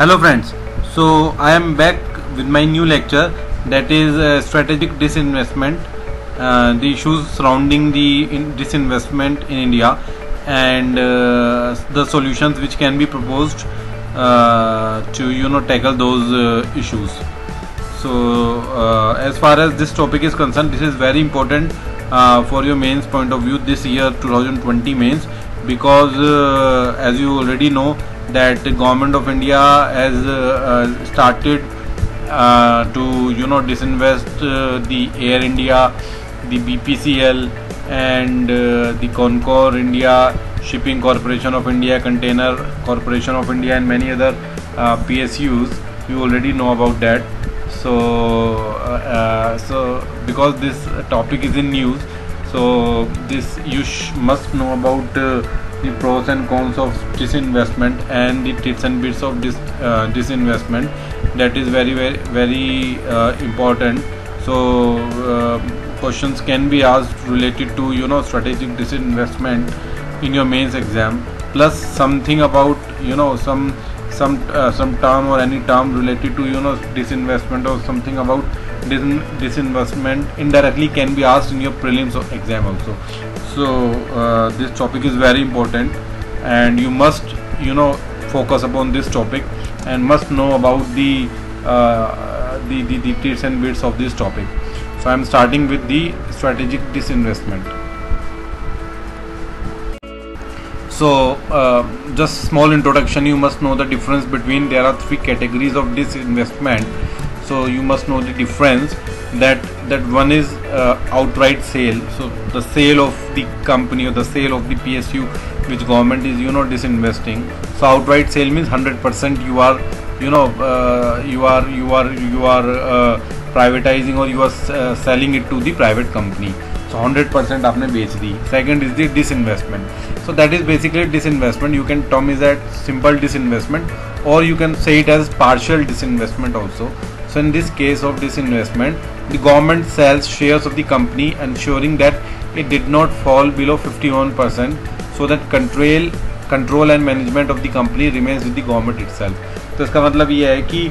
Hello friends, so I am back with my new lecture that is uh, strategic disinvestment, uh, the issues surrounding the in disinvestment in India and uh, the solutions which can be proposed uh, to you know tackle those uh, issues. So uh, as far as this topic is concerned, this is very important for your mains point of view this year 2020 mains because as you already know that the government of India has uh, uh, started uh, to you know disinvest the Air India, the BPCL, and the Concor India, Shipping Corporation of India, Container Corporation of India, and many other PSUs. You already know about that. So, so because this topic is in news, so this you must know about the pros and cons of disinvestment and the tips and bits of this uh, disinvestment. That is very very very uh, important. So uh, questions can be asked related to you know strategic disinvestment in your mains exam. Plus something about you know some some uh, some term or any term related to you know disinvestment or something about dis- disinvestment indirectly can be asked in your prelims or exam also. So uh, this topic is very important and you must you know focus upon this topic and must know about the uh, the, the the and bits of this topic. So i'm starting with the strategic disinvestment so uh, just small introduction you must know the difference between there are three categories of disinvestment so you must know the difference that that one is uh, outright sale. So the sale of the company or the sale of the psu which government is you know disinvesting. So outright sale means 100% you are you know uh, you are you are you are uh, privatizing or you are uh, selling it to the private company so hundred percent आपने बेच दी। Second is the disinvestment so that is basically disinvestment you can term is at simple disinvestment और you can say it as partial disinvestment also so in this case of disinvestment the government sells share of the company ensuring that it did not fall below fifty one percent so that control control and management of the company remains with the government it तो इसका मतलब ये है कि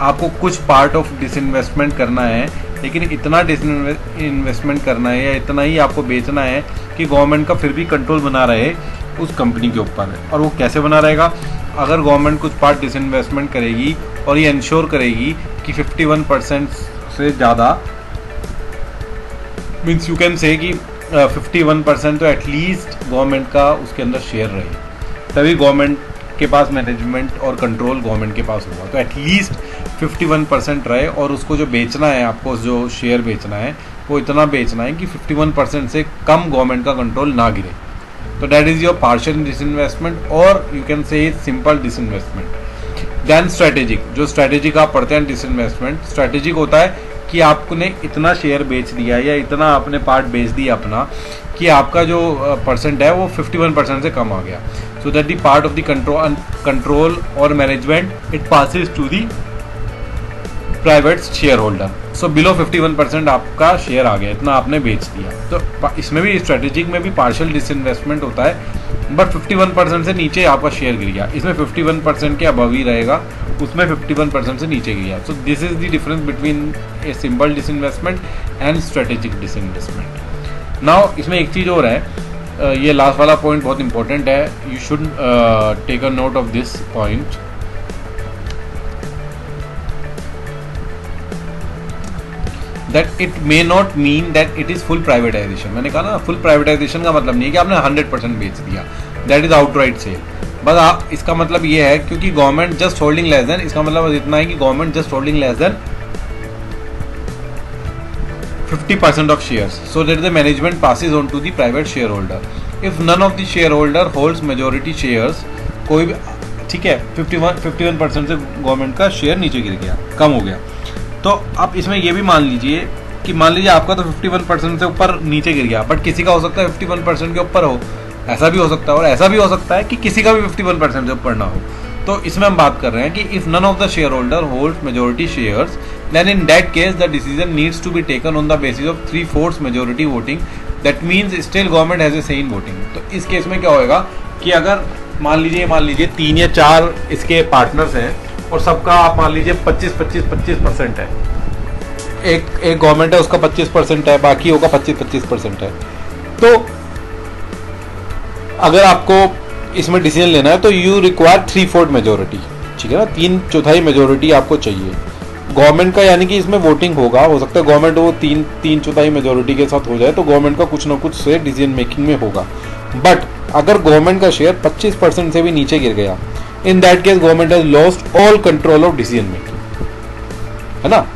आपको कुछ part of disinvestment करना है लेकिन इतना डिस इन्वेस्टमेंट करना है या इतना ही आपको बेचना है कि गवर्नमेंट का फिर भी कंट्रोल बना रहे उस कंपनी के ऊपर। और वो कैसे बना रहेगा? अगर गवर्नमेंट कुछ पार्ट डिसइन्वेस्टमेंट करेगी और ये इंश्योर करेगी कि 51 परसेंट से ज़्यादा मीन्स यू कैन से कि फिफ्टी वन परसेंट तो एटलीस्ट गवर्नमेंट का उसके अंदर शेयर रहे। तभी गवर्नमेंट के पास मैनेजमेंट और कंट्रोल गवर्नमेंट के पास होगा। तो एटलीस्ट 51 परसेंट रहे और उसको जो बेचना है, आपको जो शेयर बेचना है, वो इतना बेचना है कि 51 परसेंट से कम गवर्नमेंट का कंट्रोल ना गिरे। तो that is your partial disinvestment और you can say simple disinvestment then strategic जो स्ट्रेटेजिक आप पढ़ते हैं डिसइन्वेस्टमेंट स्ट्रेटेजिक होता है कि आपने इतना शेयर बेच दिया या इतना आपने पार्ट बेच दिया अपना कि आपका जो परसेंट है वो 51 परसेंट से कम आ गया। So that the part of the control control और management it passes to the private share holder so below 51 percent आपका शेयर आ गया, इतना आपने बेच दिया। तो इसमें भी स्ट्रेटेजिक में भी पार्शियल डिसइन्वेस्टमेंट होता है बट 51 परसेंट से नीचे आपका शेयर गिर गया। इसमें 51 परसेंट के अबव ही रहेगा, उसमें 51 परसेंट से नीचे गिर गया। So this is the difference between a simple disinvestment and strategic disinvestment now इसमें एक चीज़ और है ये लास्ट वाला पॉइंट बहुत इंपॉर्टेंट है। You should take a note of this point that it may not mean that it is full privatisation मैंने कहा ना फुल प्राइवेटाइजेशन का मतलब नहीं है कि आपने हंड्रेड परसेंट बेच दिया। दैट इज़ आउटराइट सेल बस आप, इसका मतलब ये है, क्योंकि government just holding less than इसका मतलब इतना है कि government just holding less than 50% of shares. So that the management passes on to the private shareholder. If none of the shareholder holds majority shares, कोई भी, ठीक है 51 51 परसेंट से गवर्नमेंट का शेयर नीचे गिर गया, कम हो गया। तो आप इसमें ये भी मान लीजिए कि मान लीजिए आपका तो 51 परसेंट से ऊपर नीचे गिर गया बट किसी का हो सकता है 51 परसेंट के ऊपर हो। ऐसा भी हो सकता है और ऐसा भी हो सकता है कि किसी का भी 51 परसेंट से ऊपर ना हो। तो इसमें हम बात कर रहे हैं कि if none of the share holder hold majority shares then in that case the decision needs to be taken on the basis of three fourth majority voting that means still government has a say in voting तो इस case में क्या होगा कि अगर मान लीजिए मान लीजिए तीन या चार इसके पार्टनर्स हैं और सबका आप मान लीजिए 25 25 25 परसेंट है। एक एक गवर्नमेंट है, उसका 25 परसेंट है, बाकी होगा 25 25 परसेंट है। तो अगर आपको इसमें डिसीज़न लेना है तो you require three fourth majority ठीक है ना? तीन चौथाई मेजोरिटी आपको चाहिए। गवर्नमेंट का यानी कि इसमें वोटिंग होगा, हो सकता है गवर्नमेंट वो तीन तीन चौथाई मेजोरिटी के साथ हो जाए तो गवर्नमेंट का कुछ ना कुछ शेयर डिसीज़न मेकिंग में होगा। बट अगर गवर्नमेंट का शेयर 25 परसेंट से भी नीचे गिर गया in that case government has lost all control of decision making है ना?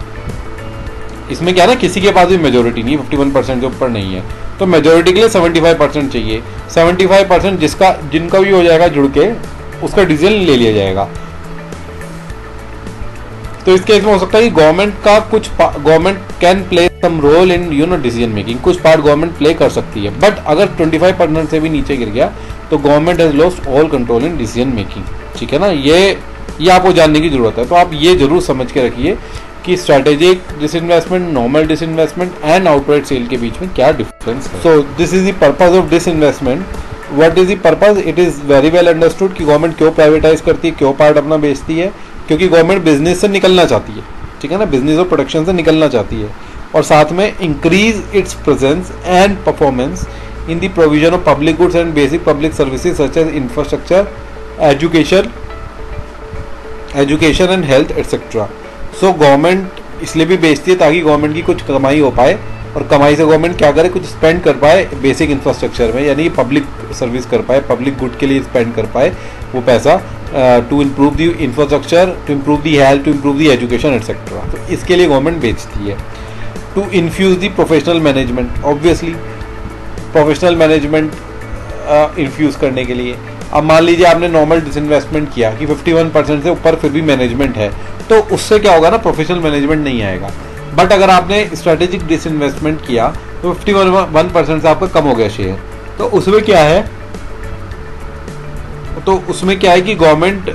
इसमें क्या ना, किसी के पास भी मेजोरिटी नहीं फिफ्टी वन परसेंट के ऊपर नहीं है। तो मेजोरिटी के लिए सेवेंटी फाइव परसेंट चाहिए। सेवेंटी फाइव परसेंट जिसका, जिनका भी हो जाएगा जुड़ के, उसका डिसीज़न ले लिया जाएगा। तो इस केस में हो सकता है कि गवर्नमेंट का कुछ government can play some role in you know decision making कुछ पार्ट गवर्नमेंट प्ले कर सकती है। बट अगर 25 परसेंट से भी नीचे गिर गया तो government has lost all control in decision making ठीक है ना? ये ये आपको जानने की ज़रूरत है। तो आप ये ज़रूर समझ के रखिए कि strategic disinvestment normal disinvestment and outright sale के बीच में क्या डिफरेंस है। So this is the purpose of disinvestment what is the purpose it is very well understood कि गवर्नमेंट क्यों प्राइवेटाइज करती है, क्यों पार्ट अपना बेचती है, क्योंकि गवर्नमेंट बिज़नेस से निकलना चाहती है। ठीक है ना? बिज़नेस और प्रोडक्शन से निकलना चाहती है। और साथ में increase its presence and performance in the provision of public goods and basic public services such as infrastructure education education and health etcetera so government इसलिए भी बेचती है ताकि गवर्नमेंट की कुछ कमाई हो पाए और कमाई से गवर्नमेंट क्या करे? कुछ स्पेंड कर पाए बेसिक इंफ्रास्ट्रक्चर में, यानी पब्लिक सर्विस कर पाए पब्लिक गुड के लिए स्पेंड कर पाए वो पैसा to improve the infrastructure to improve the health to improve the education etcetera तो इसके लिए गवर्नमेंट बेचती है। To infuse the professional management obviously professional management infuse करने के लिए। अब मान लीजिए आपने नॉर्मल डिसइन्वेस्टमेंट किया कि 51 परसेंट से ऊपर फिर भी मैनेजमेंट है तो उससे क्या होगा ना प्रोफेशनल मैनेजमेंट नहीं आएगा। बट अगर आपने स्ट्रेटेजिक डिसइन्वेस्टमेंट किया तो 51 परसेंट से आपका कम हो गया शेयर तो उसमें क्या है? तो उसमें क्या है कि गवर्नमेंट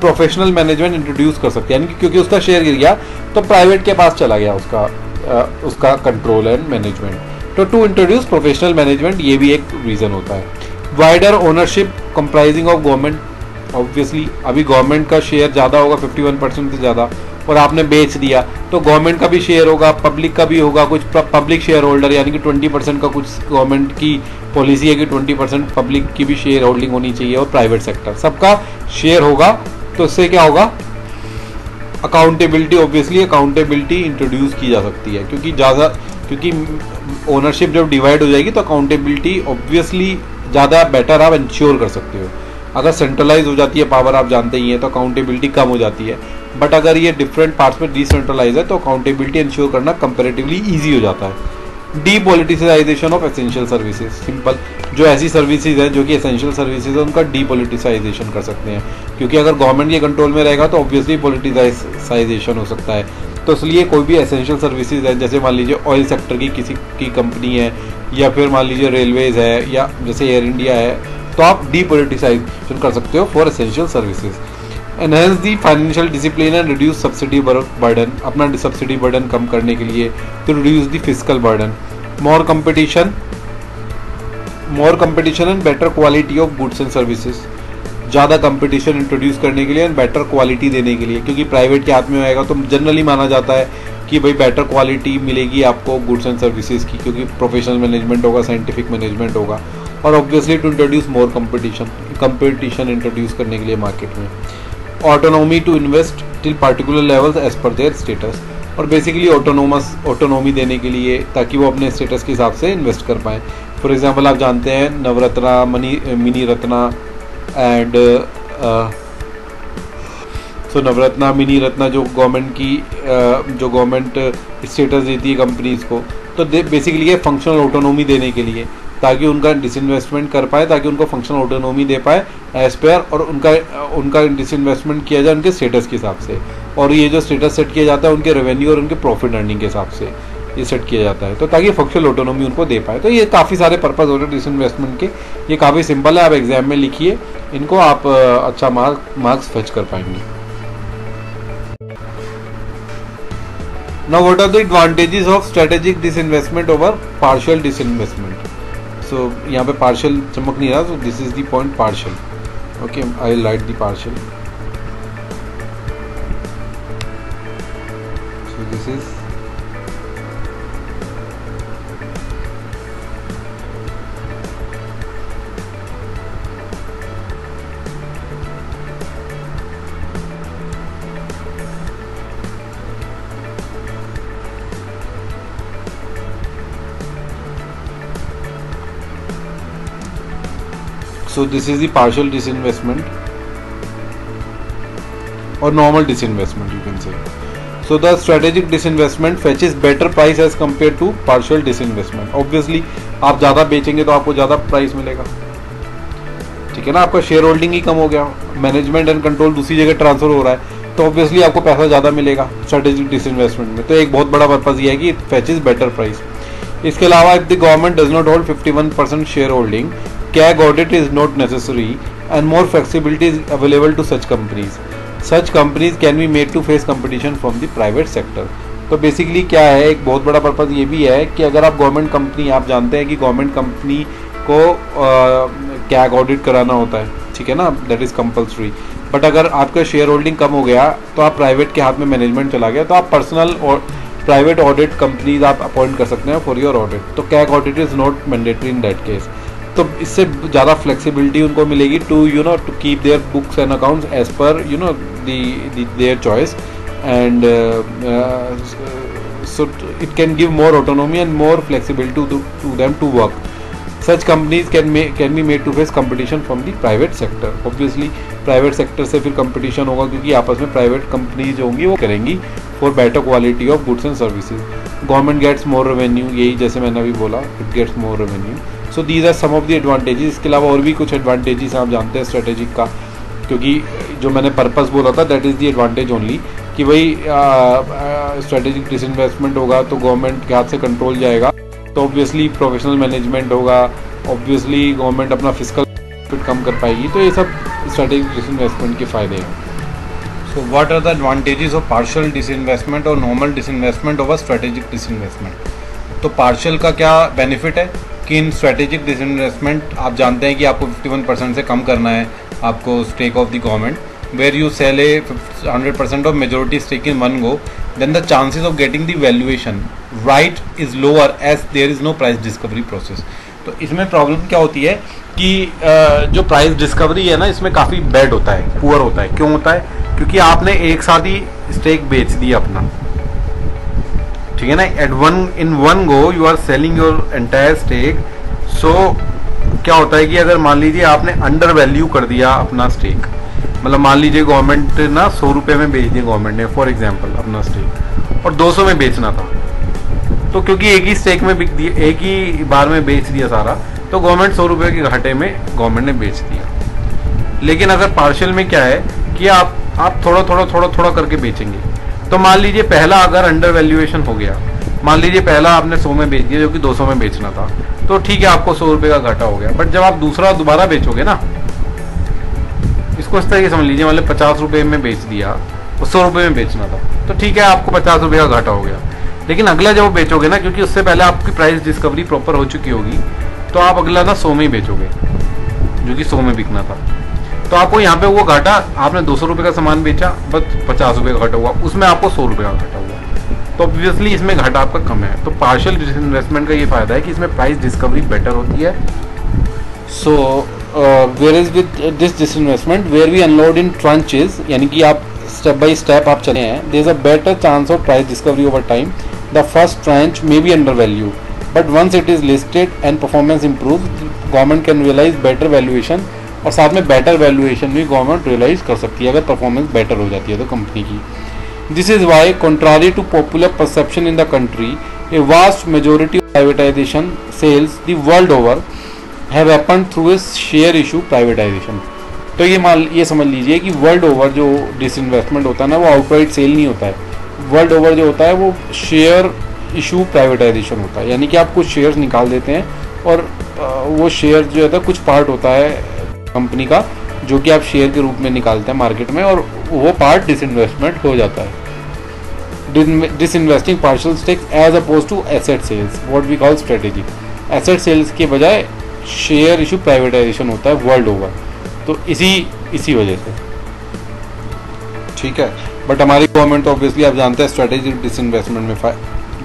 प्रोफेशनल मैनेजमेंट इंट्रोड्यूस कर सकती है। यानी क्योंकि उसका शेयर गिर गया तो प्राइवेट के पास चला गया उसका आ, उसका कंट्रोल एंड मैनेजमेंट तो टू इंट्रोड्यूस प्रोफेशनल मैनेजमेंट ये भी एक रीज़न होता है। Wider ownership comprising of government obviously अभी गवर्नमेंट का शेयर ज़्यादा होगा 51 परसेंट से ज़्यादा, और आपने बेच दिया तो गवर्नमेंट का भी शेयर होगा पब्लिक का भी होगा, कुछ पब्लिक शेयर होल्डर यानी कि 20 परसेंट का कुछ गवर्नमेंट की पॉलिसी है कि 20 परसेंट पब्लिक की भी शेयर होल्डिंग होनी चाहिए, और प्राइवेट सेक्टर सबका शेयर होगा तो इससे क्या होगा? अकाउंटेबिलिटी ऑब्वियसली अकाउंटेबिलिटी इंट्रोड्यूस की जा सकती है, क्योंकि ज़्यादा, क्योंकि ओनरशिप जब डिवाइड हो जाएगी तो अकाउंटेबिलिटी ऑब्वियसली ज़्यादा बेटर आप इंश्योर कर सकते हो। अगर सेंट्रलाइज हो जाती है पावर आप जानते ही हैं तो अकाउंटेबिलिटी कम हो जाती है। बट अगर ये डिफरेंट पार्ट्स में डिसेंट्रलाइज है तो अकाउंटेबिलिटी इंश्योर करना कंपेरेटिवली ईजी हो जाता है। De depoliticisation of essential services simple जो ऐसी सर्विसेज़ हैं, जो कि एसेंशियल सर्विसेज़ हैं, उनका डीपोलिटिसाइजेशन कर सकते हैं। क्योंकि अगर गवर्नमेंट के कंट्रोल में रहेगा तो ऑब्वियसली पोलिटिसाइजेशन हो सकता है। तो इसलिए कोई भी एसेंशियल सर्विसेज़ है, जैसे मान लीजिए ऑयल सेक्टर की किसी की कंपनी है, या फिर मान लीजिए रेलवेज है, या जैसे एयर इंडिया है तो आप डीपोलिटिसाइजेशन कर सकते हो for essential services enhance the financial discipline and reduce subsidy burden अपना सब्सिडी बर्डन कम करने के लिए तो reduce the physical burden more competition more competition and better quality of goods and services ज़्यादा कंपटीशन इंट्रोड्यूस करने के लिए एंड बेटर क्वालिटी देने के लिए। क्योंकि प्राइवेट के हाथ में आएगा तो जनरली माना जाता है कि भाई बेटर क्वालिटी मिलेगी आपको गुड्स एंड सर्विसेज़ की, क्योंकि प्रोफेशनल मैनेजमेंट होगा साइंटिफिक मैनेजमेंट होगा। और obviously to introduce more competition competition introduce करने के लिए मार्केट में। Autonomy to invest till particular levels as per their status और बेसिकली ऑटोनोमस ऑटोनोमी देने के लिए ताकि वो अपने स्टेटस के हिसाब से इन्वेस्ट कर पाएँ। फॉर एग्ज़ाम्पल आप जानते हैं Navratna, money, mini ratna and so Navratna mini ratna जो गवर्नमेंट की uh, जो गवर्नमेंट स्टेटस देती है कंपनीज़ को तो बेसिकली ये फंक्शनल ऑटोनोमी देने के लिए ताकि उनका डिसइन्वेस्टमेंट कर पाए ताकि उनको फंक्शनल ऑटोनोमी दे पाए एज पेयर और उनका उनका डिसइन्वेस्टमेंट किया जाए उनके स्टेटस के हिसाब से। और ये जो स्टेटस सेट किया जाता है उनके रेवेन्यू और उनके प्रॉफिट अर्निंग के हिसाब से ये सेट किया जाता है। तो ताकि फंक्शनल ऑटोनोमी उनको दे पाए। तो ये काफ़ी सारे पर्पज़ होते हैं डिसइन्वेस्टमेंट के। ये काफ़ी सिंपल है आप एग्ज़ाम में लिखिए। इनको आप अच्छा मार्क मार्क्स फेच कर पाएँगे। Now what are the advantages of strategic disinvestment over partial disinvestment so यहाँ पे पार्शियल चमक नहीं रहा so this is the point partial okay I light the partial so this is so, this is the partial disinvestment or normal disinvestment, you can say. So, the strategic disinvestment fetches better price as compared to partial disinvestment. Obviously, आप ज़्यादा बेचेंगे तो आपको ज़्यादा price मिलेगा। ठीक है ना? आपका शेयर होल्डिंग ही कम हो गया। मैनेजमेंट एंड कंट्रोल दूसरी जगह ट्रांसफ़र हो रहा है। तो ऑब्वियसली आपको पैसा ज़्यादा मिलेगा स्ट्रेटेजिक डिसइन्वेस्टमेंट में। तो एक बहुत बड़ा पर्पज़ ये है कि फैचेज बेटर प्राइस इसके अलावा if the government does not hold 51 percent share holding CAG audit is not necessary, and more flexibility is available to such companies. Such companies can be made to face competition from the private sector. तो basically क्या है, एक बहुत बड़ा purpose ये भी है कि अगर आप गवर्नमेंट कंपनी आप जानते हैं कि गवर्नमेंट कंपनी को कैग ऑडिट कराना होता है, ठीक है ना दैट इज़ कंपल्सरी बट अगर आपका शेयर होल्डिंग कम हो गया तो आप प्राइवेट के हाथ में मैनेजमेंट चला गया तो आप पर्सनल और प्राइवेट ऑडिट कंपनीज़ आप अपॉइंट कर सकते हैं फॉर योर ऑडिट तो CAG audit is not mandatory in that case तो इससे ज़्यादा फ्लेक्सिबिलिटी उनको मिलेगी to you know to keep their books and accounts as per you know their choice and so it can give more autonomy and more flexibility to them to work such companies can may can be made to face competition from the private sector obviously private sector से फिर competition होगा क्योंकि आपस में private companies होंगी वो करेंगी for better quality of goods and services government gets more revenue यही जैसे मैंने अभी बोला it gets more revenue so these are some of the advantages इसके अलावा और भी कुछ एडवांटेजेस आप जानते हैं स्ट्रेटेजिक का क्योंकि जो मैंने पर्पस बोला था that is the advantage only कि भाई स्ट्रेटेजिक डिसइन्वेस्टमेंट होगा तो गवर्नमेंट के हाथ से कंट्रोल जाएगा तो ऑब्वियसली प्रोफेशनल मैनेजमेंट होगा ऑब्वियसली गवर्नमेंट अपना फ़िज़िकल फिट कम कर पाएगी तो ये सब स्ट्रेटेजिक डिसइन्वेस्टमेंट के फ़ायदे हैं so what are the advantages of partial disinvestment और normal disinvestment uh strategic disinvestment तो पार्शल का क्या बेनिफिट है कि इन स्ट्रेटेजिक डिसइन्वेस्टमेंट आप जानते हैं कि आपको 51 परसेंट से कम करना है आपको stake of the government where you sell a hundred percent of majority stake in one go then the chances of getting the valuation right is lower as there is no price discovery process तो इसमें problem क्या होती है कि जो price discovery है ना, इसमें काफ़ी बैड होता है पुअर होता है। क्यों होता है? क्योंकि आपने एक साथ ही स्टेक बेच दिया अपना। ठीक है ना? At one in one go you are selling your entire stake so क्या होता है कि अगर मान लीजिए आपने अंडर वैल्यू कर दिया अपना स्टेक मतलब मान लीजिए गवर्नमेंट ना सौ रुपये में बेच दिया गवर्नमेंट ने फॉर एग्ज़ाम्पल अपना स्टेक और दो सौ में बेचना था। तो क्योंकि एक ही स्टेक में बिक दिया, एक ही बार में बेच दिया सारा तो गवर्नमेंट सौ रुपये के घाटे में गवर्नमेंट ने बेच दिया। लेकिन अगर पार्शल में क्या है कि आप आप थोड़ा थोड़ा थोड़ा थोड़ा करके बेचेंगे। तो मान लीजिए पहला अगर अंडर वैल्यूएशन हो गया, मान लीजिए पहला आपने सौ में बेच दिया जो कि दो सौ में बेचना था तो ठीक है आपको सौ रुपए का घाटा हो गया। बट जब आप दूसरा दोबारा बेचोगे ना, इसको इस तरीके समझ लीजिए मतलब पचास रुपये में बेच दिया और सौ रुपये में बेचना था तो ठीक है आपको पचास रुपये का घाटा हो गया। लेकिन अगला जब बेचोगे ना, क्योंकि उससे पहले आपकी प्राइस डिस्कवरी प्रॉपर हो चुकी होगी तो आप अगला ना सौ में ही बेचोगे, जो कि सौ में बिकना था। तो आपको यहाँ पे वो घाटा, आपने दो सौ रुपये का सामान बेचा, बस पचास रुपये का घाटा हुआ। उसमें आपको सौ रुपये का घाटा हुआ। तो ऑब्वियसली इसमें घाटा आपका कम है। तो पार्शियल इन्वेस्टमेंट का ये फ़ायदा है कि इसमें प्राइस डिस्कवरी बेटर होती है। So where is with this disinvestment where we unload in tranches यानी कि आप स्टेप बाई स्टेप आप चले हैं there is a better chance of price discovery over time the first tranche may be under value but once it is listed and performance improve government can realise better valuation और साथ में better valuation भी government realise कर सकती है, अगर performance better हो जाती है तो कंपनी की। This is why contrary to popular perception in the country a vast majority privatisation sales the world over have happen through a share issue privatisation तो ये मान, ये समझ लीजिए कि वर्ल्ड ओवर जो डिसइन्वेस्टमेंट होता है ना, वो आउटराइट सेल नहीं होता है। वर्ल्ड ओवर जो होता है, वो शेयर इशू प्राइवेटाइजेशन होता है। यानी कि आप कुछ शेयर्स निकाल देते हैं और वो शेयर जो है कुछ पार्ट होता है कंपनी का, जो कि आप शेयर के रूप में निकालते हैं मार्केट में और वो पार्ट डिसइन्वेस्टमेंट हो जाता है। Disinvesting partial stakes as oppose to asset sales what we call strategy asset sales के बजाय शेयर इशू प्राइवेटाइजेशन होता है वर्ल्ड ओवर तो इसी इसी वजह से। ठीक है? बट हमारी गवर्नमेंट ऑब्वियसली आप जानते हैं स्ट्रेटेजिक डिसइन्वेस्टमेंट में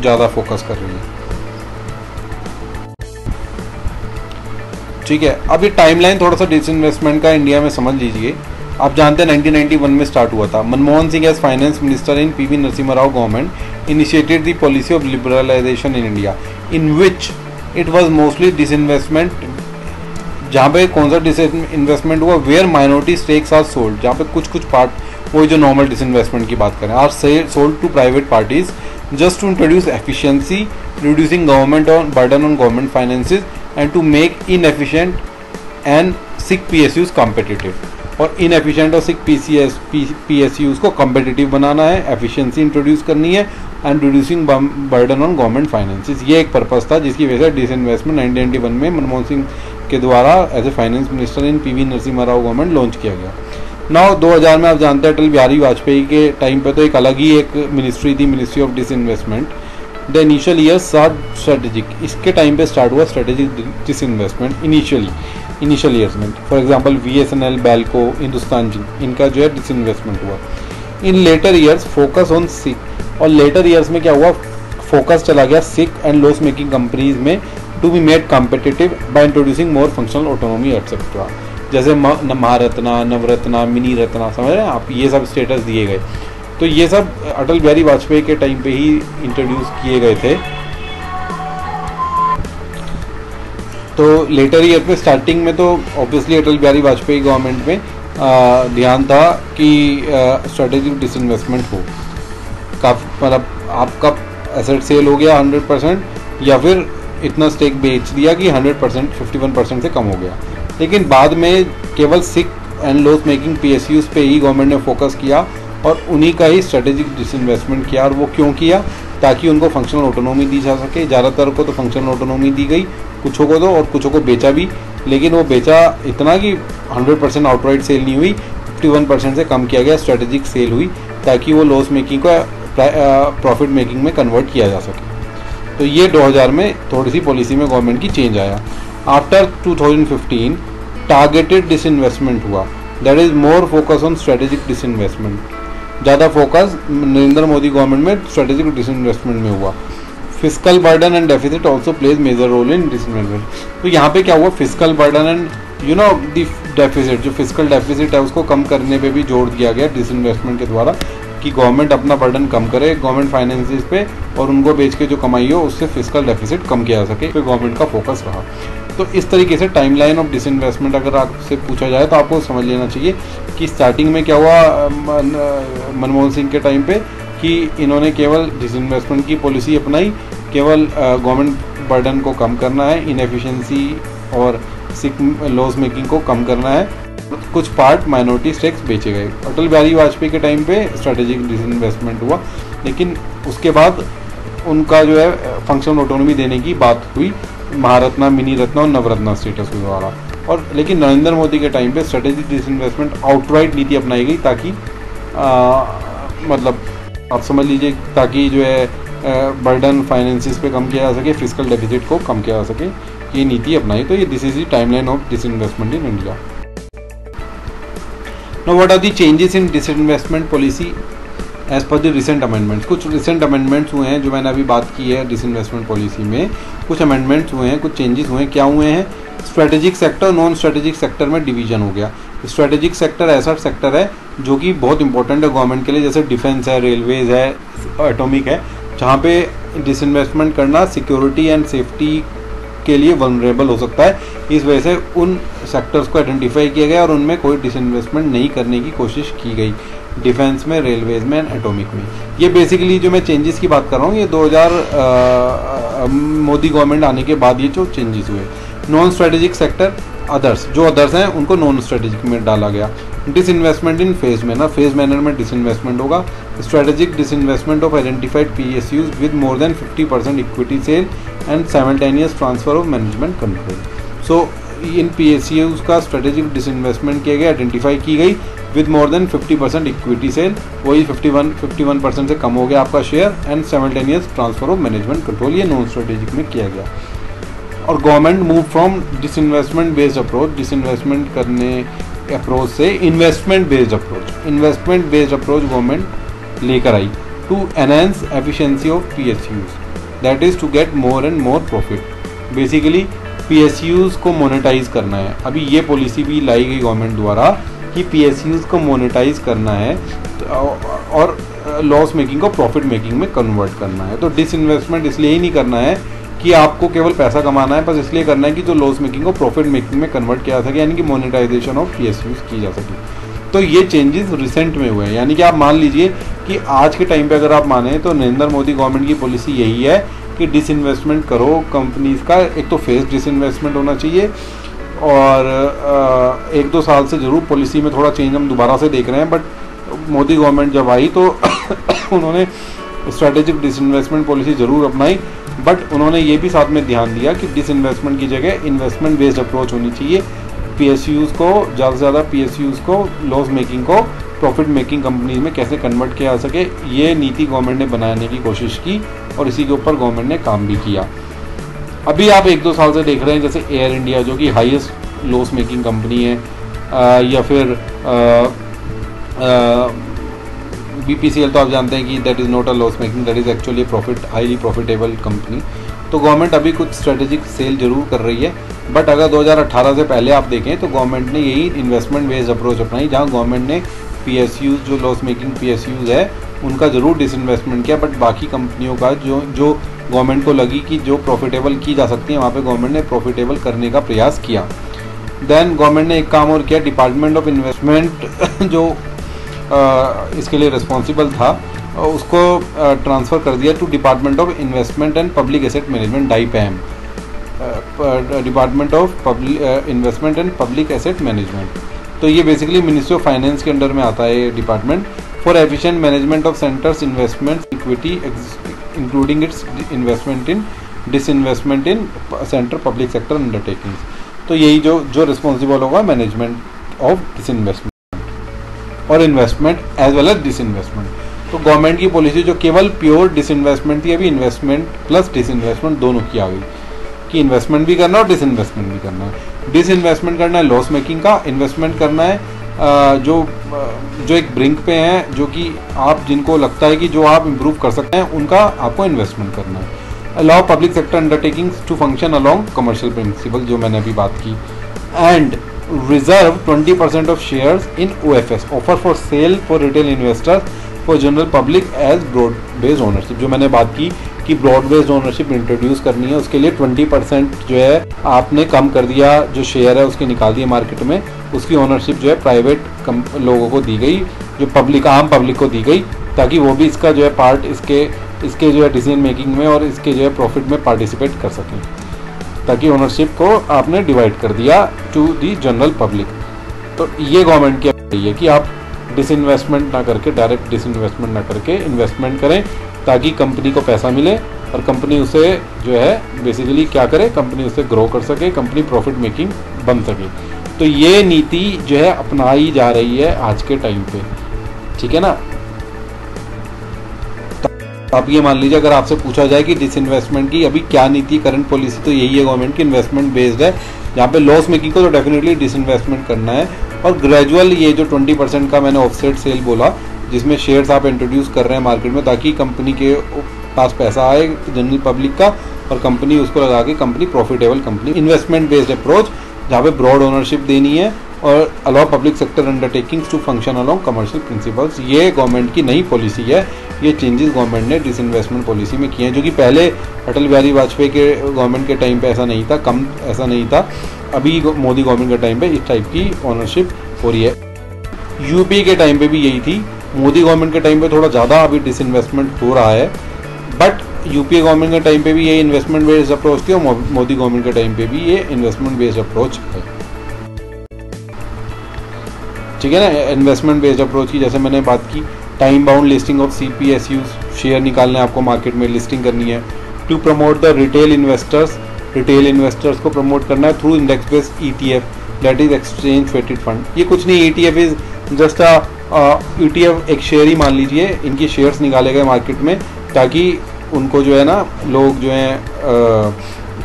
ज़्यादा फोकस कर रही है। ठीक है, अब ये टाइमलाइन थोड़ा सा डिसइन्वेस्टमेंट का इंडिया में समझ लीजिए। आप जानते हैं 1991 में स्टार्ट हुआ था। Manmohan Singh as finance minister in PV Narasimha Rao government initiated the policy of liberalisation in India in which it was mostly disinvestment जहाँ पे कौन सा डिसइन्वेस्टमेंट हुआ where minority stakes are sold जहाँ पे कुछ कुछ पार्ट वो जो नॉर्मल डिसइन्वेस्टमेंट की बात करें are sold to private parties just to introduce efficiency, reducing government on burden on government finances, and to make inefficient and sick PSUs competitive. और इनएफिशिएंट और sick P C S PSUs को competitive बनाना है efficiency introduce करनी है and reducing burden on government finances ये एक purpose था जिसकी वजह से डिसइन्वेस्टमेंट नाइनटीन वन में मनमोहन सिंह के द्वारा as a finance minister in P V Narasimha Rao government launch किया गया नाउ 2000 में आप जानते हैं, अटल बिहारी वाजपेयी के टाइम पे तो एक अलग ही एक मिनिस्ट्री थी ministry of disinvestment the initial year start strategic इसके टाइम पे स्टार्ट हुआ strategic disinvestment initially initial years में. For example V S N L BALCO Hindustan जी इनका जो है डिसइन्वेस्टमेंट हुआ. In later years focus on sick और लेटर ईयर्स में क्या हुआ? फोकस चला गया sick and loss making companies में to be made competitive by introducing more functional autonomy etcetera जैसे महारत्ना, नवरत्ना मिनी रत्ना समझ रहे हैं? आप ये सब स्टेटस दिए गए। तो ये सब अटल बिहारी वाजपेयी के टाइम पे ही इंट्रोड्यूस किए गए थे। तो लेटर ईयर पे स्टार्टिंग में तो ऑब्वियसली अटल बिहारी वाजपेयी गवर्नमेंट में ध्यान था कि स्ट्रेटेजिक डिसइन्वेस्टमेंट हो। काफ़ी मतलब आपका एसेट सेल हो गया 100 परसेंट या फिर इतना स्टेक बेच दिया कि 100 परसेंट फिफ्टी परसेंट से कम हो गया। लेकिन बाद में केवल sick and loss making P पे ही गवर्नमेंट ने फोकस किया और उन्हीं का ही स्ट्रेटेजिक डिसइन्वेस्टमेंट किया और वो क्यों किया? ताकि उनको फंक्शनल ऑटोनोमी दी जा सके। ज़्यादातर को तो फंक्शनल ऑटोनोमी दी गई, कुछों को तो और कुछों को बेचा भी। लेकिन वो बेचा इतना कि 100 परसेंट आउटराइट सेल नहीं हुई 51 परसेंट से कम किया गया स्ट्रेटेजिक सेल हुई, ताकि वो लॉस मेकिंग को प्रॉफिट मेकिंग में कन्वर्ट किया जा सके। तो ये 2000 में थोड़ी सी पॉलिसी में गवर्नमेंट की चेंज आया। आफ्टर 2015 टारगेटेड डिसइन्वेस्टमेंट हुआ। That is more focus on strategic disinvestment ज़्यादा फोकस नरेंद्र मोदी गवर्नमेंट में स्ट्रेटेजिक डिसइन्वेस्टमेंट में हुआ। Physical burden and deficit also plays major role in disinvestment तो यहाँ पे क्या हुआ? Physical burden and you know the deficit जो फ़िज़िकल डेफिसिट है, उसको कम करने पे भी जोड़ दिया गया डिसइन्वेस्टमेंट के द्वारा कि गवर्नमेंट अपना बर्डन कम करे गवर्नमेंट फाइनेंसिस पे और उनको बेच के जो कमाई हो, उससे फ़िज़िकल डेफिसिट कम किया जा सके तो गवर्नमेंट का फोकस रहा। तो इस तरीके से टाइमलाइन ऑफ़ डिसइन्वेस्टमेंट अगर आपसे पूछा जाए तो आपको समझ लेना चाहिए कि स्टार्टिंग में क्या हुआ मनमोहन सिंह के टाइम पे कि इन्होंने केवल डिसइन्वेस्टमेंट की पॉलिसी अपनाई, केवल गवर्नमेंट बर्डन को कम करना है इनएफिशिएंसी और सिक लॉस मेकिंग को कम करना है, कुछ पार्ट माइनॉरिटी स्टेक्स बेचे गए। अटल बिहारी वाजपेयी के टाइम पे स्ट्रेटेजिक डिसइन्वेस्टमेंट हुआ, लेकिन उसके बाद उनका जो है फंक्शनल ऑटोनॉमी देने की बात हुई। महारत्ना मिनी रत्ना और नवरत्ना स्टेटस के द्वारा और लेकिन नरेंद्र मोदी के टाइम पे स्ट्रेटेजिक डिसइन्वेस्टमेंट आउटराइट नीति अपनाई गई ताकि आ, मतलब आप समझ लीजिए ताकि जो है बर्डन फाइनेंसिस पे कम किया जा सके फ़िज़िकल डेफिसिट को कम किया जा सके ये नीति अपनाई। तो ये this is the timeline of disinvestment in India no what are the changes in disinvestment policy as per the recent amendments कुछ रिसेंट अमेंडमेंट्स हुए हैं जो मैंने अभी बात की है डिसइन्वेस्टमेंट पॉलिसी में। कुछ अमेंडमेंट्स हुए हैं, कुछ चेंजेस हुए हैं। क्या हुए हैं? Strategic sector non strategic sector में डिवीज़न हो गया। स्ट्रेटेजिक सेक्टर ऐसा सेक्टर है जो कि बहुत इंपॉर्टेंट है गवर्नमेंट के लिए। जैसे डिफेंस है रेलवेज है एटॉमिक है, जहाँ पे डिसइन्वेस्टमेंट करना सिक्योरिटी एंड सेफ्टी के लिए वनरेबल हो सकता है। इस वजह से उन सेक्टर्स को आइडेंटिफाई किया गया और उनमें कोई डिसइन्वेस्टमेंट नहीं करने की कोशिश की गई। डिफेंस में, रेलवेज में एंड एटॉमिक में। ये बेसिकली जो मैं चेंजेस की बात कर रहा हूँ, ये 2000 मोदी गवर्नमेंट आने के बाद ये जो चेंजेस हुए। नॉन स्ट्रेटेजिक सेक्टर अदर्स जो अदर्स हैं, उनको नॉन स्ट्रेटेजिक में डाला गया। Disinvestment in phase manner phase manner में डिसइन्वेस्टमेंट होगा। Strategic disinvestment of identified PSUs with more than fifty percent equity sale and simultaneous transfer of management control so in PSUs का strategic disinvestment किया गया identify की गई। With more than 50 percent equity sale वही 51 51 percent से कम हो गया आपका share and simultaneous transfer of management control ये नॉन स्ट्रेटेजिक में किया गया। और government move from disinvestment based approach disinvestment करने अप्रोच से investment based approach investment based approach government लेकर आई to enhance efficiency of PSUs that is to get more and more profit basically PSUs को monetise करना है। अभी ये policy भी लाई गई गवर्नमेंट द्वारा। कि पी को मोनेटाइज करना है, और लॉस मेकिंग को प्रॉफिट मेकिंग में कन्वर्ट करना है। तो डिस इन्वेस्टमेंट इसलिए ही नहीं करना है कि आपको केवल पैसा कमाना है, बस इसलिए करना है कि जो लॉस मेकिंग को प्रॉफिट मेकिंग में कन्वर्ट किया जा सके यानी कि मोनेटाइजेशन ऑफ़ पी की जा सके। तो ये चेंजेस रिसेंट में हुए हैं। यानी कि आप मान लीजिए कि आज के टाइम पे अगर आप माने तो नरेंद्र मोदी गवर्नमेंट की पॉलिसी यही है कि डिसइन्वेस्टमेंट करो कंपनीज़ का एक तो फेस डिसइन्वेस्टमेंट होना चाहिए और एक दो साल से ज़रूर पॉलिसी में थोड़ा चेंज हम दोबारा से देख रहे हैं बट मोदी गवर्नमेंट जब आई तो उन्होंने स्ट्रेटेजिक डिसइन्वेस्टमेंट पॉलिसी ज़रूर अपनाई बट उन्होंने ये भी साथ में ध्यान दिया कि डिसइन्वेस्टमेंट की जगह इन्वेस्टमेंट बेस्ड अप्रोच होनी चाहिए। पी को, ज़्यादा से ज़्यादा पी को लॉस मेकिंग को प्रॉफिट मेकिंग कंपनीज़ में कैसे कन्वर्ट किया जा सके, ये नीति गवर्नमेंट ने बनाने की कोशिश की और इसी के ऊपर गवर्नमेंट ने काम भी किया। अभी आप एक दो साल से देख रहे हैं जैसे एयर इंडिया जो कि हाईएस्ट लॉस मेकिंग कंपनी है आ, या फिर बी पी सी एल तो आप जानते हैं कि that is not a loss making that is actually profit highly profitable company तो गवर्नमेंट अभी कुछ स्ट्रेटेजिक सेल ज़रूर कर रही है बट अगर 2018 से पहले आप देखें तो गवर्नमेंट ने यही इन्वेस्टमेंट बेस्ड अप्रोच अपनाई जहाँ गवर्नमेंट ने पी जो लॉस मेकिंग पी है उनका ज़रूर डिसइन्वेस्टमेंट किया बट बाकी कंपनियों का जो जो गवर्नमेंट को लगी कि जो प्रॉफिटेबल की जा सकती है वहाँ पे गवर्नमेंट ने प्रॉफिटेबल करने का प्रयास किया। देन गवर्नमेंट ने एक काम और किया डिपार्टमेंट ऑफ़ इन्वेस्टमेंट जो आ, इसके लिए रिस्पॉन्सिबल था उसको ट्रांसफ़र कर दिया to department of investment and public asset management DIPAM department of public investment and public asset management तो ये बेसिकली मिनिस्ट्री ऑफ़ फाइनेंस के अंडर में आता है ये department for efficient management of centre's investment equity including its investment in disinvestment in centre public sector undertakings तो यही जो जो रिस्पॉन्सिबल होगा मैनेजमेंट ऑफ़ डिसइन्वेस्टमेंट और investment as well as disinvestment तो गवर्नमेंट की पॉलिसी जो केवल प्योर डिसइन्वेस्टमेंट थी, अभी इन्वेस्टमेंट प्लस डिसइन्वेस्टमेंट दोनों की आ गई। कि इन्वेस्टमेंट भी करना और डिसइन्वेस्टमेंट भी करना। है डिसइन्वेस्टमेंट करना है लॉस मेकिंग का इन्वेस्टमेंट करना है जो जो एक ब्रिंक पे हैं, जो कि आप, जिनको लगता है कि जो आप इम्प्रूव कर सकते हैं, उनका आपको इन्वेस्टमेंट करना है। Allow public sector undertakings to function along commercial principle जो मैंने अभी बात की। And reserve 20 percent of shares in O F S offer for sale for retail investors for general public as broad based ownership जो मैंने बात की। कि ब्रॉड बेस्ड ओनरशिप इंट्रोड्यूस करनी है, उसके लिए 20 परसेंट जो है आपने कम कर दिया, जो शेयर है उसके निकाल दिए मार्केट में, उसकी ओनरशिप जो है प्राइवेट लोगों को दी गई, जो पब्लिक आम पब्लिक को दी गई, ताकि वो भी इसका जो है पार्ट इसके इसके जो है डिसीज़न मेकिंग में और इसके जो है प्रॉफिट में पार्टिसिपेट कर सकें, ताकि ओनरशिप को आपने डिवाइड कर दिया टू दी जनरल पब्लिक तो ये गवर्नमेंट की है कि आप डिसइन्वेस्टमेंट ना करके डायरेक्ट डिसइन्वेस्टमेंट ना करके इन्वेस्टमेंट करें ताकि कंपनी को पैसा मिले और कंपनी उसे जो है बेसिकली क्या करे कंपनी उसे ग्रो कर सके कंपनी प्रॉफिट मेकिंग बन सके। तो ये नीति जो है, अपनाई जा रही है आज के टाइम पे। ठीक है ना? तो आप ये मान लीजिए, अगर आपसे पूछा जाए कि डिसइन्वेस्टमेंट की अभी क्या नीति करंट पॉलिसी तो यही है गवर्नमेंट की इन्वेस्टमेंट बेस्ड है। यहाँ पे लॉस मेकिंग को तो डेफिनेटली डिसइन्वेस्टमेंट करना है। और ग्रेजुअल ये जो 20 परसेंट का मैंने ऑफसेट सेल बोला, जिसमें शेयर्स आप इंट्रोड्यूस कर रहे हैं मार्केट में, ताकि कंपनी के पास पैसा आए जनरल पब्लिक का, और कंपनी उसको लगा के company profitable company investment based approach जहाँ पे ब्रॉड ओनरशिप देनी है और allow public sector undertakings to function along commercial principles ये गवर्नमेंट की नई पॉलिसी है। ये चेंजेस गवर्नमेंट ने डिसइन्वेस्टमेंट पॉलिसी में किए हैं, जो कि पहले अटल बिहारी वाजपेयी के गवर्नमेंट के टाइम पे ऐसा नहीं था, कम ऐसा नहीं था। अभी मोदी गवर्नमेंट के टाइम पे इस टाइप की ओनरशिप हो रही है। यूपी के टाइम पे भी यही थी। मोदी गवर्नमेंट के टाइम पे थोड़ा ज़्यादा अभी डिसइन्वेस्टमेंट हो रहा है। बट यूपीए गवर्नमेंट के टाइम पे भी ये इन्वेस्टमेंट बेस्ड अप्रोच थी और मोदी गवर्नमेंट के टाइम पे भी ये इन्वेस्टमेंट बेस्ड अप्रोच है। ठीक है ना? इन्वेस्टमेंट बेस्ड अप्रोच की, जैसे मैंने बात की time bound listing of CPSUs share निकालने आपको मार्केट में लिस्टिंग करनी है to promote the retail investors retail investors को प्रमोट करना है through index based E T F that is exchange traded fund ये कुछ नहीं E T F is just a E T F एक शेयर ही मान लीजिए, इनकी शेयर्स निकाले गए मार्केट में, ताकि उनको जो है ना, लोग जो है